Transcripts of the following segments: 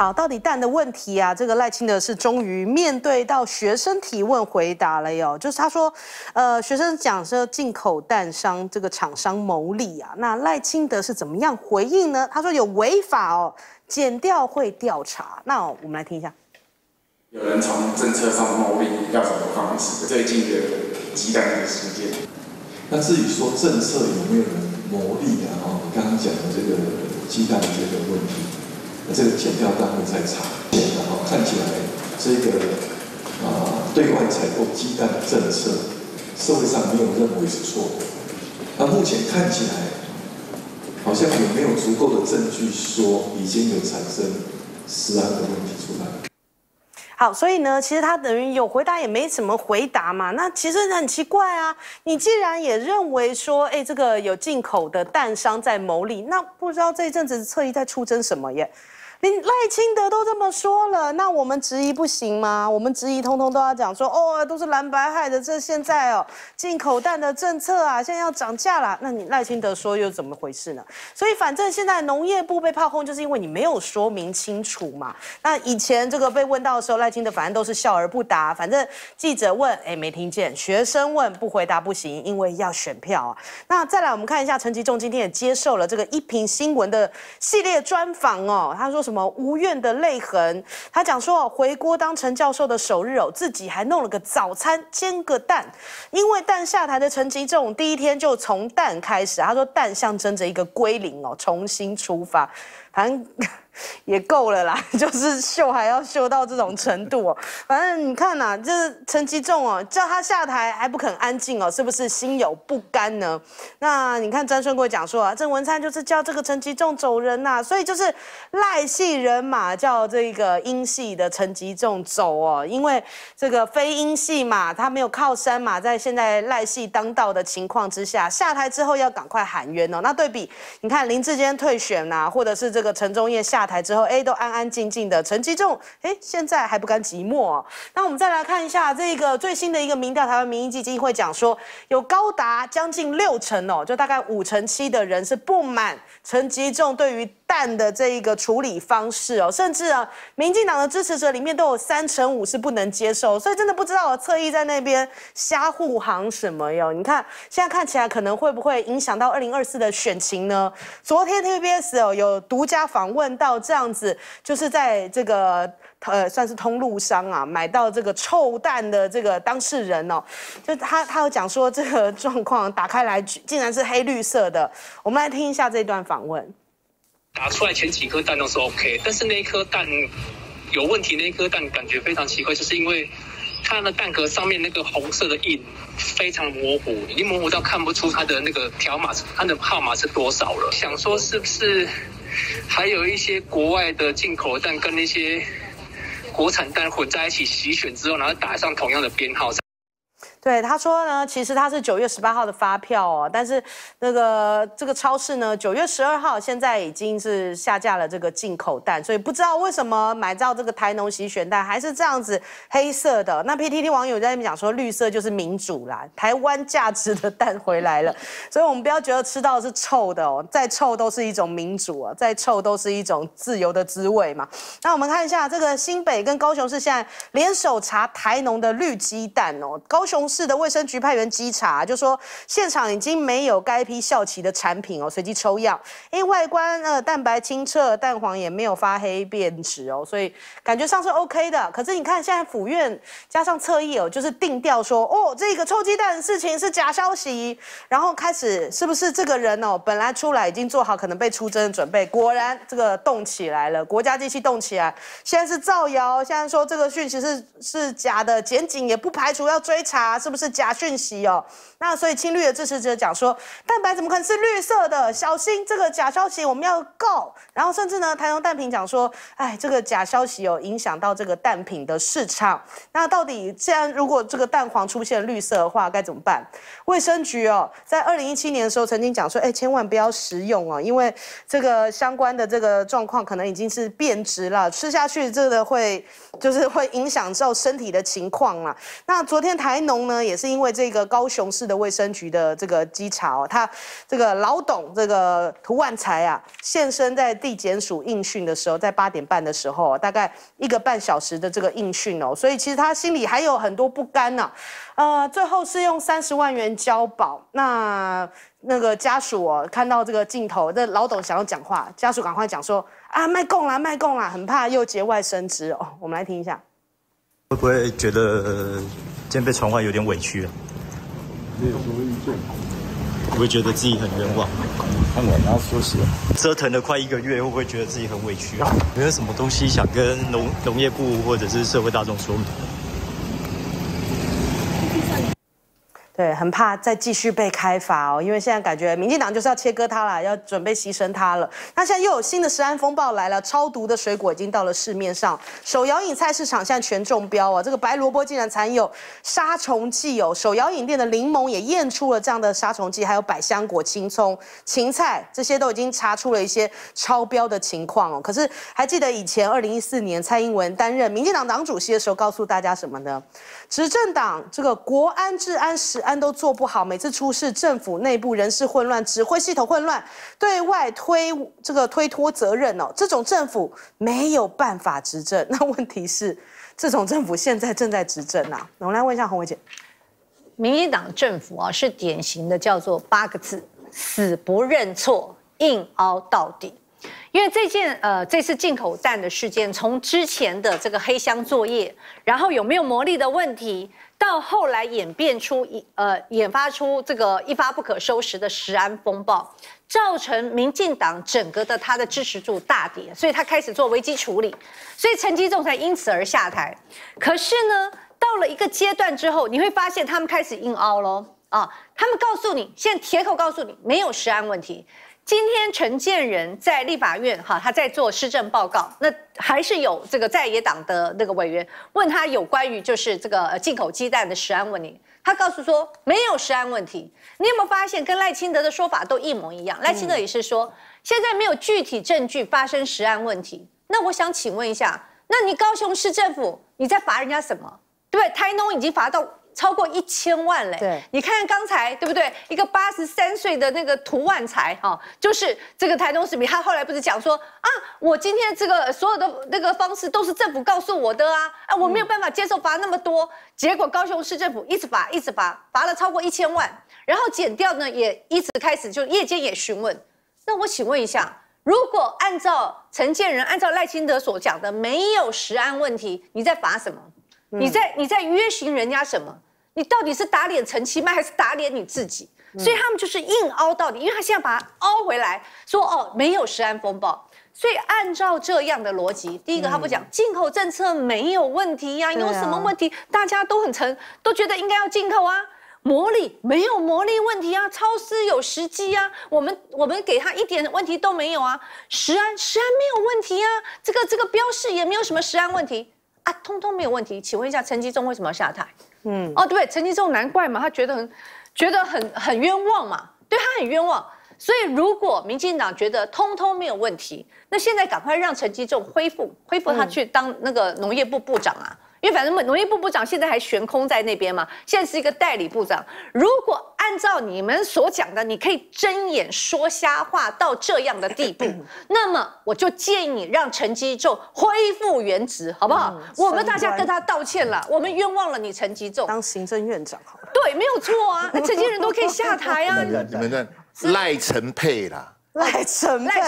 好，到底蛋的问题啊，这个赖清德是终于面对到学生提问回答了哟。就是他说，呃，学生讲说进口蛋商这个厂商牟利啊，那赖清德是怎么样回应呢？他说有违法哦，减掉会调查。那我们来听一下。有人从政策上牟利，要什么方式？最近的鸡蛋的事件。那至于说政策有没有人牟利啊？哦，你刚刚讲的这个鸡蛋的这个问题。这个检调单位在查，看起来这个啊对外采购鸡蛋的政策，社会上没有认为是错的。那目前看起来，好像也没有足够的证据说已经有产生食安的问题出来。好，所以呢，其实他等于有回答也没怎么回答嘛。那其实很奇怪啊，你既然也认为说，哎，这个有进口的蛋商在牟利，那不知道这一阵子侧翼在出征什么耶？你赖清德都这么说了，那我们质疑不行吗？我们质疑通通都要讲说，哦，都是蓝白害的。这现在哦，进口蛋的政策啊，现在要涨价了。那你赖清德说又怎么回事呢？所以反正现在农业部被炮轰，就是因为你没有说明清楚嘛。那以前这个被问到的时候，赖清德反正都是笑而不答。反正记者问，哎，没听见；学生问，不回答不行，因为要选票啊。那再来，我们看一下陈吉仲今天也接受了这个一评新闻的系列专访哦，他说什什么无怨的泪痕？他讲说回国当陈教授的首日哦，自己还弄了个早餐煎个蛋，因为蛋下台的陈吉仲第一天就从蛋开始，他说蛋象征着一个归零哦，重新出发，反正。也够了啦，就是秀还要秀到这种程度哦。反正你看呐，就是陈吉仲哦，叫他下台还不肯安静哦，是不是心有不甘呢？那你看张顺贵讲说啊，郑文灿就是叫这个陈吉仲走人呐，所以就是赖系人马叫这个英系的陈吉仲走哦，因为这个非英系嘛，他没有靠山嘛，在现在赖系当道的情况之下，下台之后要赶快喊冤哦。那对比你看林志坚退选呐，或者是这个陈忠业下。台之后，A 都安安静静的，陈吉仲，哎，现在还不甘寂寞。那我们再来看一下这个最新的一个民调，台湾民意基金会讲说，有高达将近六成哦，就大概五成七的人是不满陈吉仲对于蛋的这一个处理方式哦，甚至啊，民进党的支持者里面都有三成五是不能接受，所以真的不知道我侧翼在那边瞎护航什么哟。你看现在看起来可能会不会影响到二零二四的选情呢？昨天 TVBS 哦有独家访问到。这样子就是在这个呃，算是通路商啊，买到这个臭蛋的这个当事人哦，就他他有讲说这个状况，打开来竟然是黑绿色的。我们来听一下这段访问。打出来前几颗蛋都是 OK，但是那一颗蛋有问题，那一颗蛋感觉非常奇怪，就是因为它的蛋壳上面那个红色的印非常模糊，已经模糊到看不出它的那个条码，它的号码是多少了。想说是不是？还有一些国外的进口蛋跟那些国产蛋混在一起洗选之后，然后打上同样的编号。对他说呢，其实他是九月十八号的发票哦，但是那个这个超市呢，九月十二号现在已经是下架了这个进口蛋，所以不知道为什么买到这个台农洗选蛋还是这样子黑色的。那 PTT 网友在那边讲说，绿色就是民主啦，台湾价值的蛋回来了，所以我们不要觉得吃到是臭的哦，再臭都是一种民主啊，再臭都是一种自由的滋味嘛。那我们看一下这个新北跟高雄市现在联手查台农的绿鸡蛋哦，高雄。市的卫生局派员稽查，就说现场已经没有该批校旗的产品哦，随机抽样，因为外观呃蛋白清澈，蛋黄也没有发黑变质哦，所以感觉上是 OK 的。可是你看现在府院加上侧翼哦，就是定调说哦，这个臭鸡蛋的事情是假消息，然后开始是不是这个人哦，本来出来已经做好可能被出征的准备，果然这个动起来了，国家机器动起来，现在是造谣，现在说这个讯息是是假的，检警也不排除要追查。是不是假讯息哦？那所以青绿的支持者讲说，蛋白怎么可能是绿色的？小心这个假消息，我们要告。然后甚至呢，台农蛋品讲说，哎，这个假消息有影响到这个蛋品的市场。那到底既然如果这个蛋黄出现绿色的话，该怎么办？卫生局哦，在二零一七年的时候曾经讲说，哎，千万不要食用哦，因为这个相关的这个状况可能已经是变质了，吃下去这个会就是会影响到身体的情况了。那昨天台农。呢，也是因为这个高雄市的卫生局的这个稽查哦，他这个老董这个涂万才啊，现身在地检署应讯的时候，在八点半的时候，大概一个半小时的这个应讯哦，所以其实他心里还有很多不甘呢。呃，最后是用三十万元交保。那那个家属哦，看到这个镜头，这老董想要讲话，家属赶快讲说啊，卖供啦，卖供啦，很怕又节外生枝哦。我们来听一下，会不会觉得今天被传唤有点委屈了？没有什么意见。会不会觉得自己很冤枉？看我要休息了。折腾了快一个月，会不会觉得自己很委屈啊？有没有什么东西想跟农农业部或者是社会大众说明？对，很怕再继续被开发哦，因为现在感觉民进党就是要切割它了，要准备牺牲它了。那现在又有新的食安风暴来了，超毒的水果已经到了市面上，手摇饮菜市场现在全中标啊！这个白萝卜竟然含有杀虫剂哦，手摇饮店的柠檬也验出了这样的杀虫剂，还有百香果、青葱、芹菜这些都已经查出了一些超标的情况哦。可是还记得以前二零一四年蔡英文担任民进党党主席的时候，告诉大家什么呢？执政党这个国安、治安、食安都做不好，每次出事，政府内部人事混乱，指挥系统混乱，对外推这个推脱责任哦，这种政府没有办法执政。那问题是，这种政府现在正在执政啊。我们来问一下洪伟姐，民进党政府啊，是典型的叫做八个字：死不认错，硬凹到底。因为这件呃这次进口蛋的事件，从之前的这个黑箱作业，然后有没有魔力的问题，到后来演变出一呃研发出这个一发不可收拾的食安风暴，造成民进党整个的他的支持度大跌，所以他开始做危机处理，所以陈吉仲才因此而下台。可是呢，到了一个阶段之后，你会发现他们开始硬凹喽啊，他们告诉你，现在铁口告诉你没有食安问题。今天陈建仁在立法院哈，他在做施政报告，那还是有这个在野党的那个委员问他有关于就是这个进口鸡蛋的食安问题，他告诉说没有食安问题。你有没有发现跟赖清德的说法都一模一样？赖清德也是说现在没有具体证据发生食安问题。那我想请问一下，那你高雄市政府你在罚人家什么？对不对？台农已经罚到。超过一千万嘞！对，你看刚才对不对？一个八十三岁的那个涂万才哈，就是这个台东市民，他后来不是讲说啊，我今天这个所有的那个方式都是政府告诉我的啊，啊，我没有办法接受罚那么多，结果高雄市政府一直罚，一直罚，罚了超过一千万，然后减掉呢，也一直开始就夜间也询问。那我请问一下，如果按照陈建仁、按照赖清德所讲的，没有食安问题，你在罚什么？你在你在约询人家什么？你到底是打脸陈其迈还是打脸你自己？所以他们就是硬凹到底，因为他现在把它凹回来，说哦没有食安风暴。所以按照这样的逻辑，第一个他不讲进口政策没有问题呀，有什么问题？大家都很诚，都觉得应该要进口啊。魔力没有魔力问题啊，超市有时机啊，我们我们给他一点问题都没有啊。食安食安没有问题啊，这个这个标示也没有什么食安问题。啊，通通没有问题。请问一下，陈吉仲为什么要下台？嗯，哦，对，陈吉仲难怪嘛，他觉得很，觉得很很冤枉嘛，对他很冤枉。所以如果民进党觉得通通没有问题，那现在赶快让陈吉仲恢复，恢复他去当那个农业部部长啊。因为反正农业部部长现在还悬空在那边嘛，现在是一个代理部长。如果按照你们所讲的，你可以睁眼说瞎话到这样的地步，那么我就建议你让陈吉仲恢复原职，好不好？我们大家跟他道歉了，我们冤枉了你陈吉仲，当行政院长好了。对，没有错啊，那这些人都可以下台啊。你们的赖陈配啦。赖陈佩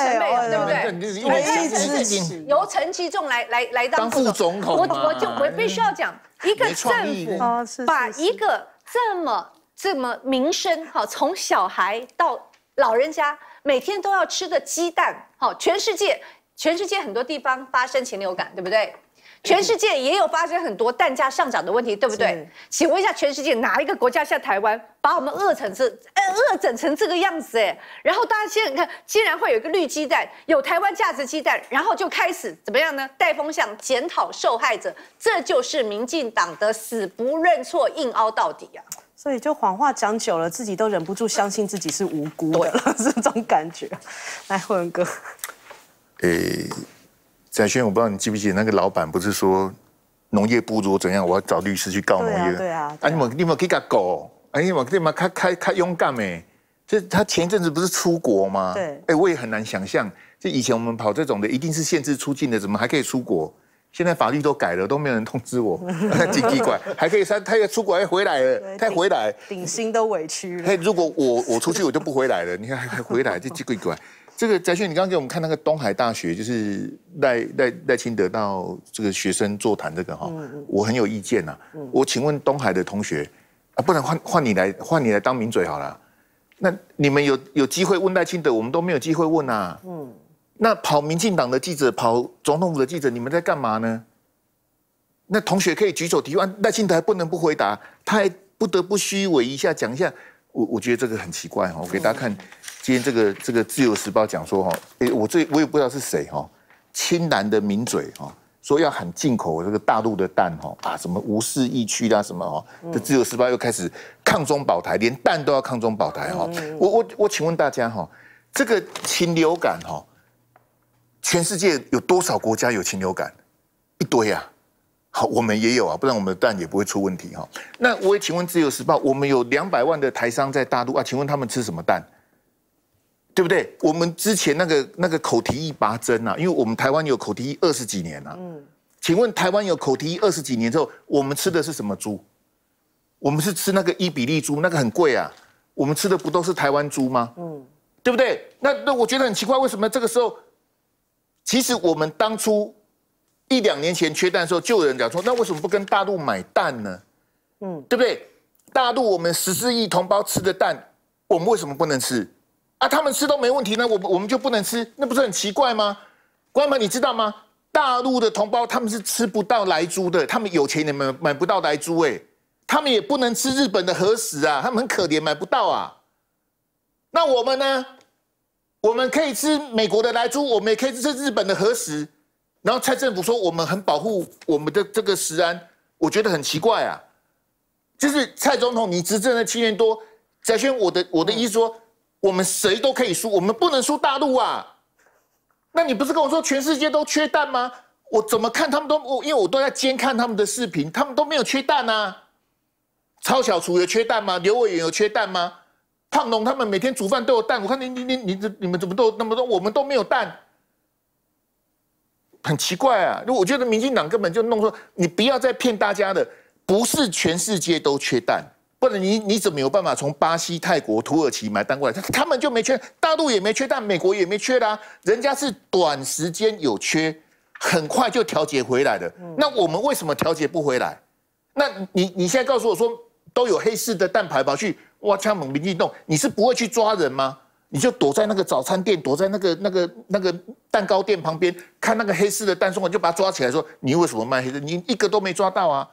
对不对？因为由陈其仲来来来当副总。统，我我就我必须要讲一个政府把一个这么这么民生哈，从小孩到老人家每天都要吃的鸡蛋好，全世界全世界很多地方发生禽流感，对不对？全世界也有发生很多蛋价上涨的问题，对不对？请问一下，全世界哪一个国家像台湾把我们饿成这，呃，饿整成这个样子？哎，然后大家现在看，竟然会有一个绿鸡蛋，有台湾价值鸡蛋，然后就开始怎么样呢？带风向检讨受害者，这就是民进党的死不认错、硬凹到底啊！所以就谎话讲久了，自己都忍不住相信自己是无辜的了，这种感觉。来，慧文哥，诶。翟轩，我不知道你记不记得那个老板不是说农业部如果怎样，我要找律师去告农对啊业。对啊啊，你们你们可以给他狗，啊，你们你们开开开勇敢没？就他前一阵子不是出国吗？对哎，我也很难想象，就以前我们跑这种的，一定是限制出境的，怎么还可以出国？现在法律都改了，都没有人通知我，奇奇怪，还可以他他要出国还回来了，他还回来。顶薪都委屈了。嘿，如果我我出去我就不回来了，你看还还回来，这奇怪怪。这个翟轩，你刚刚给我们看那个东海大学，就是赖赖赖清德到这个学生座谈这个哈，我很有意见呐、我请问东海的同学啊，不然换换你来换你来当名嘴好了。那你们有有机会问赖清德，我们都没有机会问啊。嗯，那跑民进党的记者，跑总统府的记者，你们在干嘛呢？那同学可以举手提问，赖清德还不能不回答，他还不得不虚伪一下讲一下。我我觉得这个很奇怪哈，我给大家看今天这个这个《自由时报》讲说哈，诶，我最我也不知道是谁哈，青蓝的名嘴哈，说要喊进口这个大陆的蛋哈啊，什么无视疫区啦什么哈，这《自由时报》又开始抗中保台，连蛋都要抗中保台哈。我我我请问大家哈，这个禽流感哈，全世界有多少国家有禽流感？一堆啊。好，我们也有啊，不然我们的蛋也不会出问题哈。那我也请问《自由时报》，我们有两百万的台商在大陆啊，请问他们吃什么蛋？对不对？我们之前那个那个口蹄疫拔针啊，因为我们台湾有口蹄疫二十几年了、啊。嗯，请问台湾有口蹄疫二十几年之后，我们吃的是什么猪？我们是吃那个伊比利猪，那个很贵啊。我们吃的不都是台湾猪吗？嗯，对不对？那那我觉得很奇怪，为什么这个时候，其实我们当初。一两年前缺蛋的时候，就有人讲说，那为什么不跟大陆买蛋呢？嗯，对不对？大陆我们十四亿同胞吃的蛋，我们为什么不能吃？啊，他们吃都没问题呢，我我们就不能吃，那不是很奇怪吗？官们，你知道吗？大陆的同胞他们是吃不到来猪的，他们有钱也买买不到来猪，哎，他们也不能吃日本的和食啊，他们很可怜，买不到啊。那我们呢？我们可以吃美国的来猪，我们也可以吃日本的和食。然后蔡政府说我们很保护我们的这个食安，我觉得很奇怪啊。就是蔡总统，你执政了七年多，翟轩，我的我的意思说，我们谁都可以输，我们不能输大陆啊。那你不是跟我说全世界都缺蛋吗？我怎么看他们都，因为我都在监看他们的视频，他们都没有缺蛋啊。超小厨有缺蛋吗？刘委员有缺蛋吗？胖龙他们每天煮饭都有蛋，我看你你你你你们怎么都那么多，我们都没有蛋。很奇怪啊！我觉得民进党根本就弄说，你不要再骗大家的，不是全世界都缺蛋，不然你你怎么有办法从巴西、泰国、土耳其买单过来？他们就没缺，大陆也没缺但，美国也没缺啦、人家是短时间有缺，很快就调节回来的。那我们为什么调节不回来？那你你现在告诉我说都有黑市的蛋排跑去挖枪猛民进动，你是不会去抓人吗？你就躲在那个早餐店，躲在那个那个那个蛋糕店旁边，看那个黑市的蛋送，我就把他抓起来，说你为什么卖黑市？你一个都没抓到啊！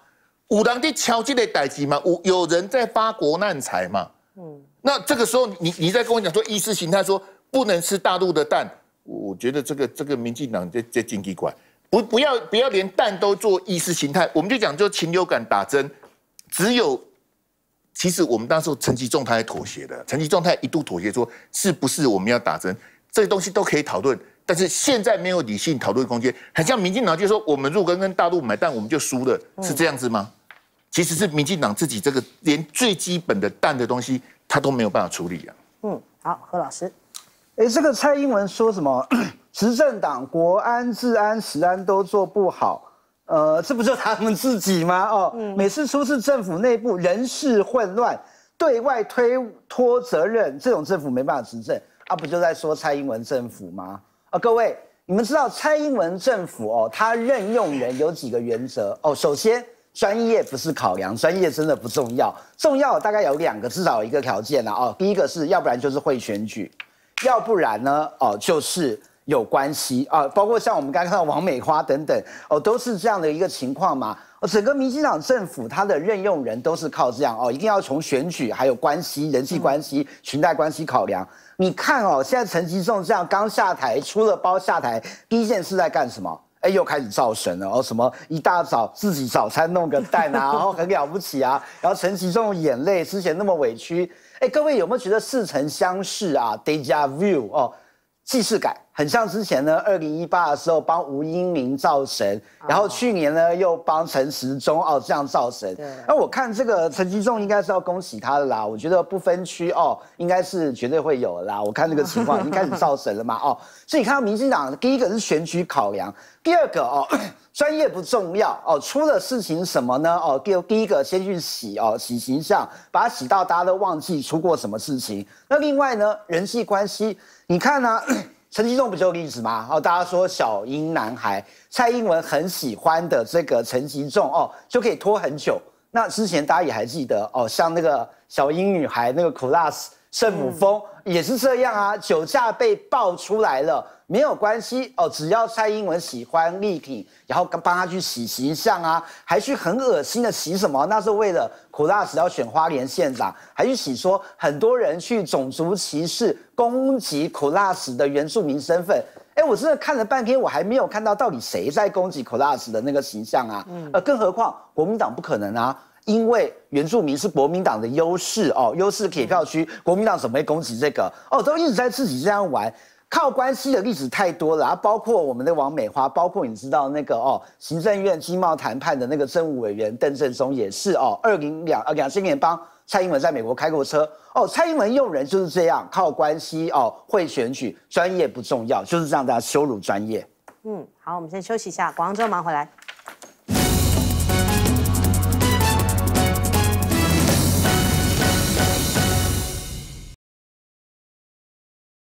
五郎的敲击的逮鸡嘛，有有人在发国难财嘛。嗯，那这个时候你你在跟我讲说意识形态，说不能吃大陆的蛋，我觉得这个这个民进党这这经济管，不不要不要连蛋都做意识形态，我们就讲就禽流感打针，只有。其实我们当时陈吉仲他还妥协的，陈吉仲他一度妥协说，是不是我们要打针，这些东西都可以讨论，但是现在没有理性讨论空间，很像民进党就说我们如果跟大陆买蛋，我们就输了，是这样子吗？其实是民进党自己这个连最基本的蛋的东西，他都没有办法处理啊。嗯，好，何老师，哎，这个蔡英文说什么？执政党国安、治安、食安都做不好。呃，这不就他们自己吗？哦，每次出事政府内部人事混乱，对外推脱责任，这种政府没办法执政啊，不就在说蔡英文政府吗？啊，各位，你们知道蔡英文政府哦，他任用人有几个原则哦？首先，专业不是考量，专业真的不重要，重要大概有两个，至少有一个条件啦哦。第一个是要不然就是会选举，要不然呢哦就是。有关系啊，包括像我们刚刚看到王美花等等哦，都是这样的一个情况嘛。哦，整个民进党政府它的任用人都是靠这样哦，一定要从选举还有关系、人际关系、裙带关系考量。你看哦，现在陈吉仲这样刚下台，出了包下台，第一件事在干什么？哎，又开始造神了哦，什么一大早自己早餐弄个蛋啊，然 后很了不起啊，然后陈吉仲眼泪之前那么委屈，哎，各位有没有觉得似曾相识啊？Deja vu 哦，既视感。很像之前呢，二零一八的时候帮吴英明造神，然后去年呢又帮陈时中哦这样造神。那我看这个陈吉仲应该是要恭喜他的啦，我觉得不分区哦，应该是绝对会有啦。我看这个情况已经开始造神了嘛哦，所以你看到民进党第一个是选举考量，第二个哦 专业不重要哦，出了事情什么呢哦？第第一个先去洗哦洗形象，把它洗到大家都忘记出过什么事情。那另外呢人际关系，你看呢？陈吉仲不就有例子吗？哦，大家说小英男孩，蔡英文很喜欢的这个陈吉仲哦，就可以拖很久。那之前大家也还记得哦，像那个小英女孩那个 class 圣母峰也是这样啊，酒驾被爆出来了。没有关系哦，只要蔡英文喜欢力挺，然后帮他去洗形象啊，还去很恶心的洗什么？那是为了苦大使要选花莲县长，还去洗说很多人去种族歧视攻击苦大使的原住民身份。哎，我真的看了半天，我还没有看到到底谁在攻击苦大使的那个形象啊。呃，更何况国民党不可能啊，因为原住民是国民党的优势哦，优势铁票区，国民党怎么会攻击这个？哦，都一直在自己这样玩。靠关系的例子太多了啊，包括我们的王美花，包括你知道那个哦，行政院经贸谈判的那个政务委员邓正松也是哦，二零两呃两千年帮蔡英文在美国开过车哦，蔡英文用人就是这样，靠关系哦，会选举，专业不重要，就是这样的羞辱专业。嗯，好，我们先休息一下，广州忙回来。